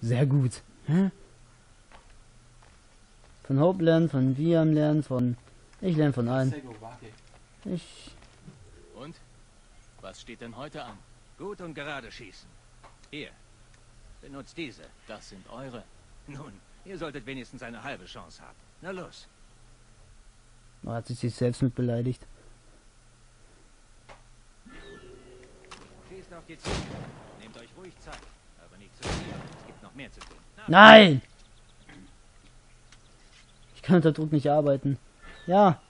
sehr gut. Hä? Von Hope lernen, von Viam lernen, von... Ich lerne von allen. Ich... Und? Was steht denn heute an? Gut und gerade schießen. Hier. Benutzt diese. Das sind eure. Nun, ihr solltet wenigstens eine halbe Chance haben. Na los. Oh, hat sich sich selbst mit beleidigt. Schießt auf die Ziele. Nehmt euch ruhig Zeit. Aber nicht zu viel. Es gibt noch mehr zu tun. Nein! Ich kann unter Druck nicht arbeiten. Ja,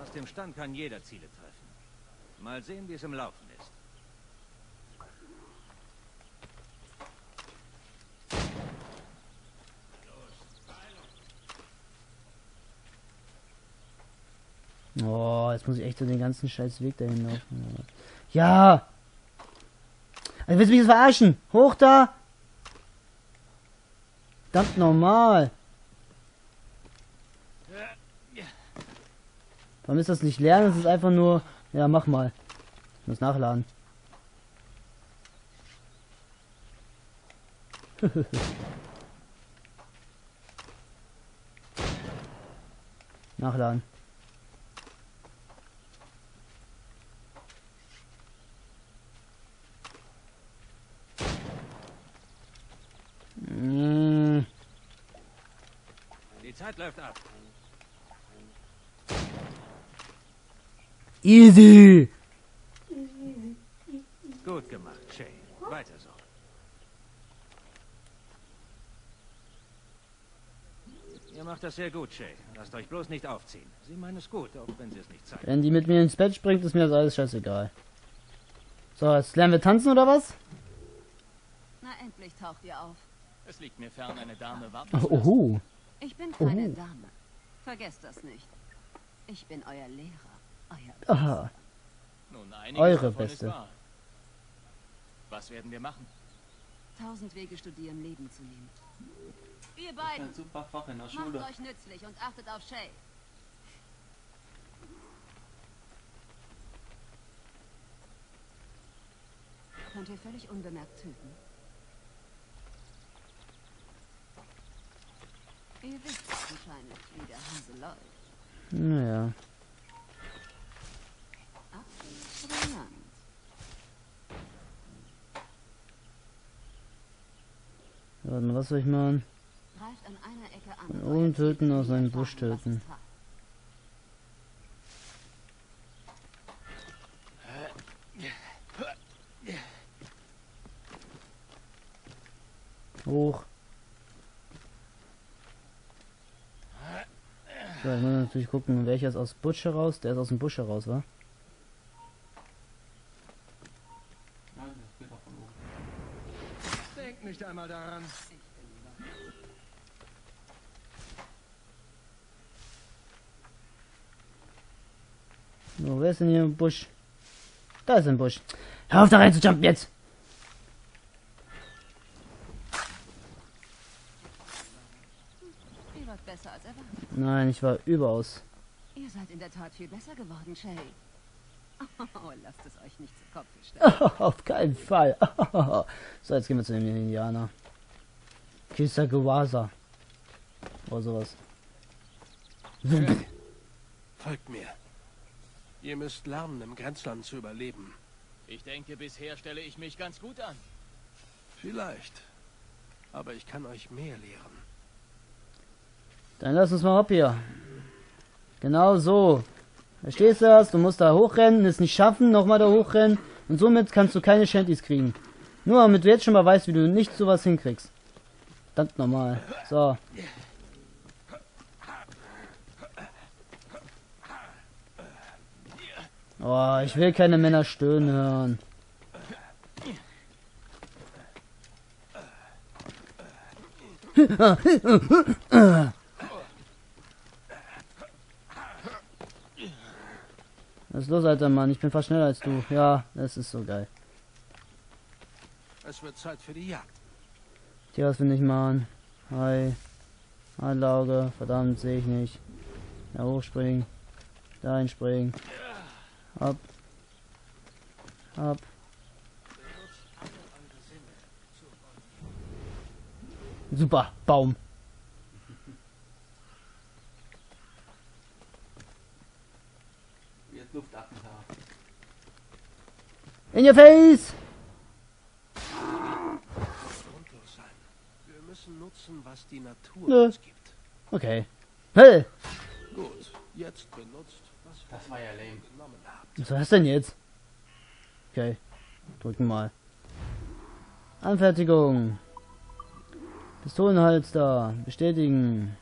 aus dem Stand kann jeder Ziele treffen. Mal sehen, wie es im Laufen ist. Oh, jetzt muss ich echt so den ganzen scheiß Weg dahin laufen. Ja! Also willst du mich verarschen? Hoch da! Verdammt normal! Warum ist das nicht lernen? Es ist einfach nur... Ja, mach mal. Ich muss nachladen. nachladen. Zeit läuft ab. easy! Gut gemacht, Shay. Weiter so. Ihr macht das sehr gut, Shay. Lasst euch bloß nicht aufziehen. Sie meinen es gut, auch wenn sie es nicht zeigen. Wenn die mit mir ins Bett springt, ist mir das alles scheißegal. So, jetzt lernen wir tanzen oder was? Na, endlich taucht ihr auf. Es liegt mir fern, eine Dame warten zu lassen. Oho. Ich bin keine Oh. Dame. Vergesst das nicht. Ich bin euer Lehrer. Euer Aha. Nun, Eure Beste. Was werden wir machen? Tausend Wege studieren, Leben zu nehmen. Ihr Ein beiden, super Fach in der macht Schule. euch nützlich und achtet auf Shay. Könnt ihr völlig unbemerkt töten? Ihr wisst wahrscheinlich, wie der Hase läuft. Naja. Warte was soll ich machen? Von oben töten, aus einem Busch töten. Hoch. Ich muss natürlich gucken, welcher ist aus Busch heraus? Der ist aus dem Busch heraus, wa? Nein, das geht auch von oben. Denkt nicht einmal daran. So, wer ist denn hier im Busch? Da ist ein Busch. Hör auf da rein zu jumpen jetzt! Ihr wart besser als erwartet. Nein, ich war überaus. Ihr seid in der Tat viel besser geworden, Shay. Oh, lasst es euch nicht zu Kopf stellen. auf keinen Fall. so, jetzt gehen wir zu dem Indianer. Kisagawasa. Oder sowas. Folgt mir. Ihr müsst lernen, im Grenzland zu überleben. Ich denke, bisher stelle ich mich ganz gut an. Vielleicht. Aber ich kann euch mehr lehren. Dann lass uns mal hopp hier. Genau so. Verstehst du das? Du musst da hochrennen, es nicht schaffen, nochmal da hochrennen. Und somit kannst du keine Shanties kriegen. Nur damit du jetzt schon mal weißt, wie du nicht sowas hinkriegst. Verdammt normal. So. Oh, ich will keine Männer stöhnen hören. Was ist los, alter Mann? Ich bin fast schneller als du. Ja, das ist so geil. Es wird Zeit für die Jagd. Tja, was finde ich Mann? Hi. Anlage. Verdammt, sehe ich nicht. Da hochspringen. Da einspringen. Ab. Ab. Super, Baum. Luftattentat. In your face! Wir müssen nutzen, was die Natur Nö. uns gibt. Okay. Hey, Gut, jetzt benutzt, was wir Das war ja lame. was war das denn jetzt? Okay, drücken mal. Anfertigung. Pistolenholster. Bestätigen.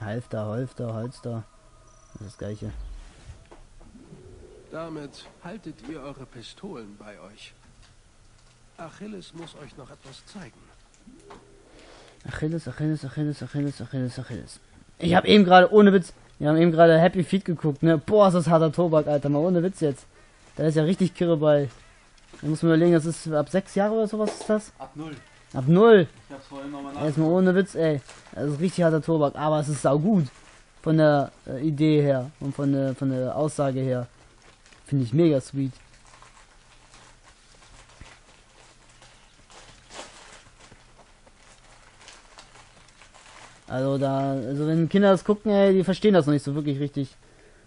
Halfter, Holster, Holster. Das ist das gleiche. Damit haltet ihr eure Pistolen bei euch. Achilles muss euch noch etwas zeigen. Achilles, Achilles, Achilles, Achilles, Achilles, Achilles. Ich habe eben gerade, ohne Witz, wir haben eben gerade Happy Feet geguckt, ne? Boah, ist das harter Tobak, Alter, mal ohne Witz jetzt. Da ist ja richtig Kirre bei. Da muss man überlegen, das ist ab sechs Jahre oder sowas ist das? Ab null. Ab null. Ich hab's vorhin nochmal Erstmal ohne Witz, ey. Das ist richtig harter Tobak, aber es ist saugut. Von der äh, Idee her und von der, von der Aussage her. Finde ich mega sweet. Also da, also wenn Kinder das gucken, ey, die verstehen das noch nicht so wirklich richtig.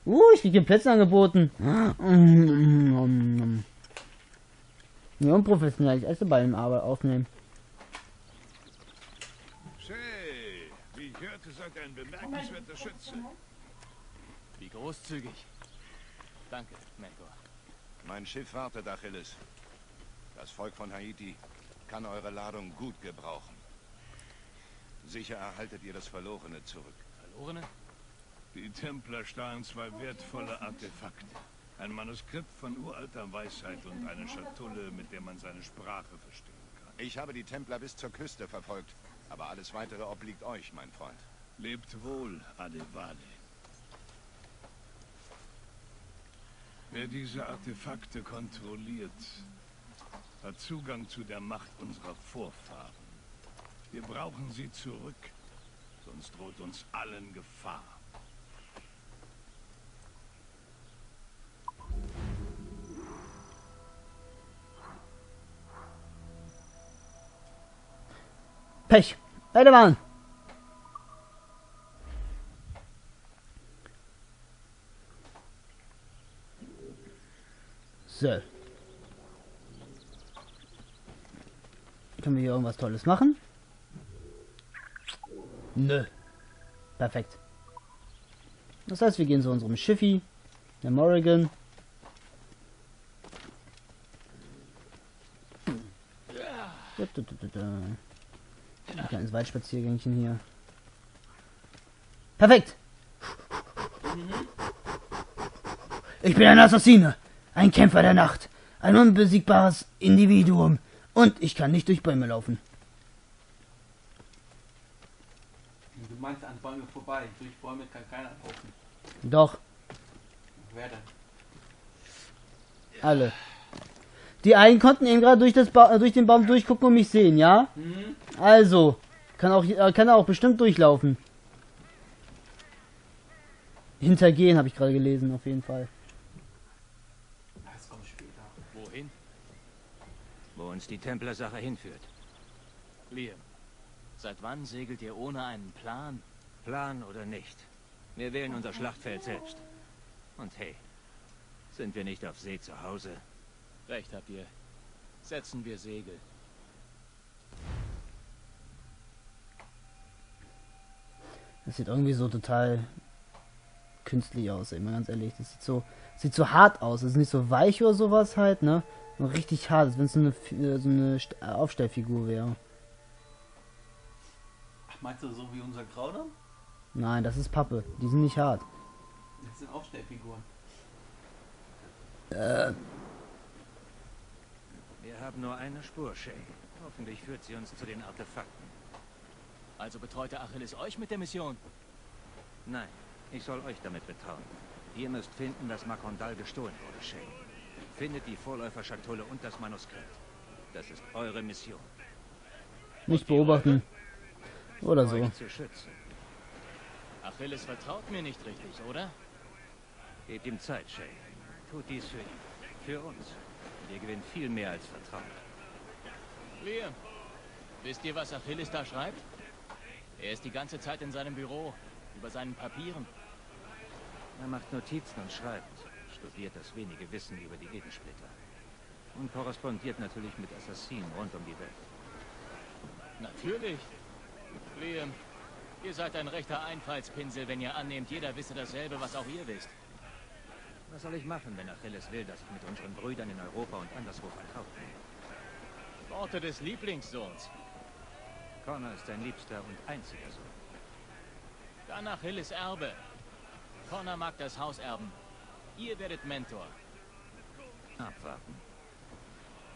Uh, ich kriege Plätze angeboten. Ja, unprofessionell. Ich esse beim Arbeit aufnehmen. Shay, wie ich hörte, seid ein bemerkenswerter Schütze. Wie großzügig. Danke, Mentor. Mein Schiff wartet, Achilles. Das Volk von Haiti kann eure Ladung gut gebrauchen. Sicher erhaltet ihr das Verlorene zurück. Verlorene? Die Templer stahlen zwei wertvolle Artefakte. Ein Manuskript von uralter Weisheit und eine Schatulle, mit der man seine Sprache verstehen kann. Ich habe die Templer bis zur Küste verfolgt. Aber alles weitere obliegt euch, mein Freund. Lebt wohl, Adevale. Wer diese Artefakte kontrolliert, hat Zugang zu der Macht unserer Vorfahren. Wir brauchen sie zurück, sonst droht uns allen Gefahr. Pech. Weitermachen. So. Können wir hier irgendwas Tolles machen? Nö. Perfekt. Das heißt, wir gehen zu unserem Schiffi, der Morrigan. Ein kleines Waldspaziergängchen hier. Perfekt! Ich bin ein Assassine, ein Kämpfer der Nacht, ein unbesiegbares Individuum und ich kann nicht durch Bäume laufen. Du meinst an Bäume vorbei. Durch Bäume kann keiner laufen. Doch, Wer denn? alle. Die einen konnten eben gerade durch, äh, durch den Baum durchgucken und mich sehen, ja? Hm? Also, kann auch, äh, kann er auch bestimmt durchlaufen. Hintergehen habe ich gerade gelesen, auf jeden Fall. Wo uns die Templersache hinführt. Liam. Seit wann segelt ihr ohne einen Plan? Plan oder nicht. Wir wählen unser Schlachtfeld selbst. Und hey, sind wir nicht auf See zu Hause? Recht habt ihr. Setzen wir Segel. Das sieht irgendwie so total künstlich aus, ey, mal ganz ehrlich. Das sieht so, sieht so hart aus. Das ist nicht so weich oder sowas halt, ne? Richtig hart, als wenn es so eine, äh, so eine St- äh, Aufstellfigur wäre. Ach, meinst du so wie unser Grauder? Nein, das ist Pappe. Die sind nicht hart. Das sind Aufstellfiguren. Äh, Wir haben nur eine Spur, Shay. Hoffentlich führt sie uns zu den Artefakten. Also betreute Achilles euch mit der Mission? Nein, ich soll euch damit betrauen. Ihr müsst finden, dass Makondal gestohlen wurde, Shay. Findet die Vorläuferschatulle und das Manuskript. Das ist eure Mission. nicht beobachten. Oder so. Euch zu schützen. Achilles vertraut mir nicht richtig, oder? Gebt ihm Zeit, Shay. Tut dies für ihn. Für uns. Und ihr gewinnt viel mehr als Vertrauen. Liam, Wisst ihr, was Achilles da schreibt? Er ist die ganze Zeit in seinem Büro, über seinen Papieren. Er macht Notizen und schreibt, studiert das wenige Wissen über die Edensplitter. Und korrespondiert natürlich mit Assassinen rund um die Welt. Natürlich. Liam, ihr seid ein rechter Einfallspinsel, wenn ihr annehmt, jeder wisse dasselbe, was auch ihr wisst. Was soll ich machen, wenn Achilles will, dass ich mit unseren Brüdern in Europa und anderswo verkauft bin? Worte des Lieblingssohns. Connor ist sein liebster und einziger Sohn. Dann Achilles Erbe. Connor mag das Haus erben. Ihr werdet Mentor. Abwarten.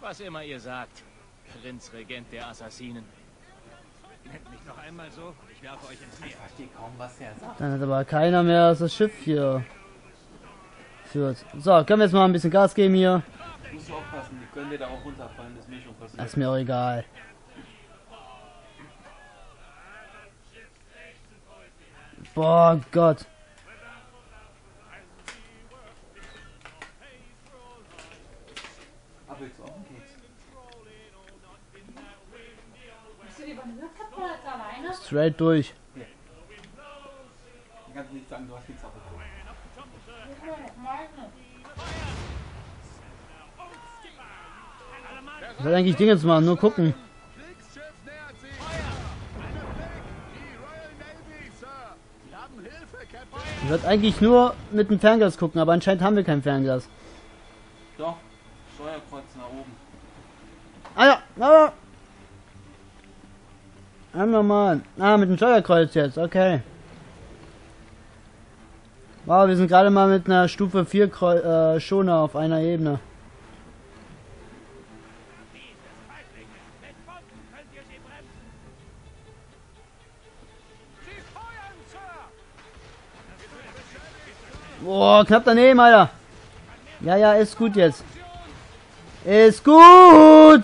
Was immer ihr sagt. Prinzregent der Assassinen. Nennt mich noch einmal so, ich werfe euch ins Ich Meer. verstehe kaum, was er sagt. Dann hat aber keiner mehr das Schiff hier führt. So, können wir jetzt mal ein bisschen Gas geben hier? Du musst aufpassen, die können dir da auch runterfallen, das ist mir schon passiert. Das ist mir auch egal. Boah, Gott. Aber jetzt auf den Keks. Hast du die Vanilleplatte jetzt alleine? Straight durch. Ich kann nicht sagen, du hast nichts abbekommen. Ich will eigentlich Dinge zu machen, nur gucken. Ich würde eigentlich nur mit dem Fernglas gucken, aber anscheinend haben wir kein Fernglas. Doch, Steuerkreuz nach oben. Ah ja, aber. Einmal normal. Ah, mit dem Steuerkreuz jetzt, okay. Wow, wir sind gerade mal mit einer Stufe 4 Kreu äh, Schoner auf einer Ebene. Boah, knapp daneben, Alter. Ja, ja, ist gut jetzt. Ist gut.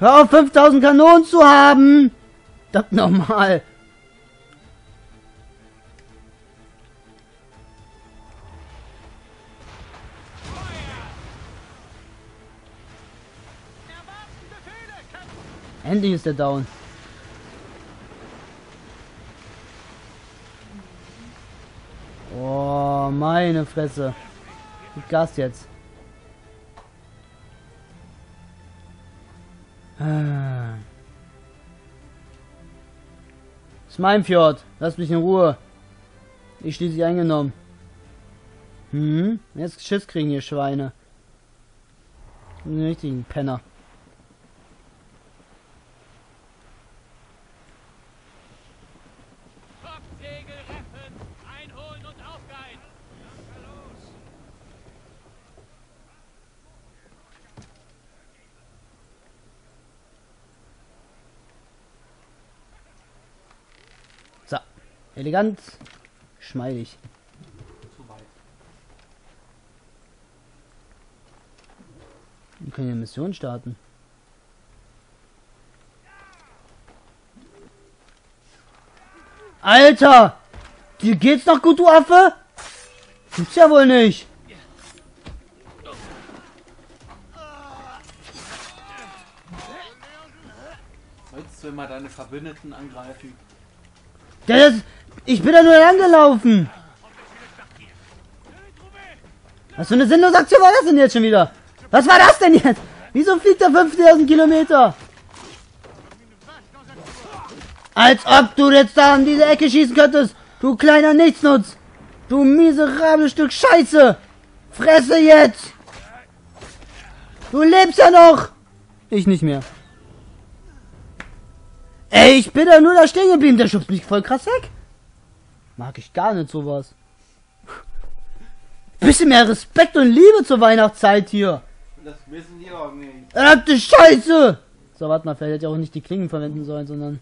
Hör auf, 5000 Kanonen zu haben. Das normal. Endlich ist der down. Oh, meine Fresse. Gib Gas jetzt. Ah. Ist mein Fjord. Lass mich in Ruhe. Ich schließlich eingenommen. Hm? Jetzt Schiss kriegen hier Schweine. Richtigen Penner. Elegant. Schmeidig. Wir können eine Mission starten. Alter! Dir geht's noch gut, du Affe? Gibt's ja wohl nicht. Sollst du immer deine Verbündeten angreifen? Der ist, ich bin da nur langgelaufen. Was für eine sinnlose Aktion war das denn jetzt schon wieder? Was war das denn jetzt? Wieso fliegt er 5000 Kilometer? Als ob du jetzt da an diese Ecke schießen könntest. Du kleiner Nichtsnutz. Du miserables Stück Scheiße. Fresse jetzt. Du lebst ja noch. Ich nicht mehr. Ey, ich bin da nur da stehen geblieben. Der schubst mich voll krass weg. Mag ich gar nicht sowas. Bisschen mehr Respekt und Liebe zur Weihnachtszeit hier. Das wissen die auch nicht. Verdammte Scheiße! So, warte mal, vielleicht hätte ich auch nicht die Klingen verwenden sollen, sondern.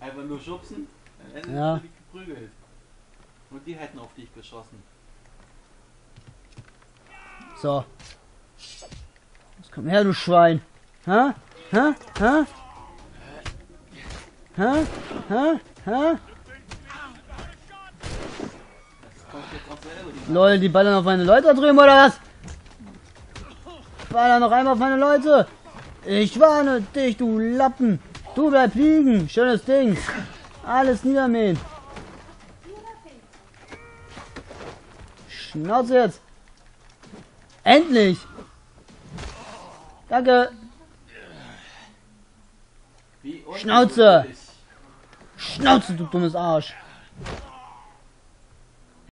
Einfach nur schubsen, dann Ja. geprügelt. Und die hätten auf dich geschossen. So. Jetzt komm her, du Schwein. Hä? Hä? Hä? Hä? Hä? Hä? Lol, die ballern auf meine Leute drüben, oder was? Ballern noch einmal auf meine Leute. Ich warne dich, du Lappen. Du bleib liegen. Schönes Ding. Alles niedermähen. Schnauze jetzt. Endlich. Danke. Schnauze! Schnauze, du dummes Arsch.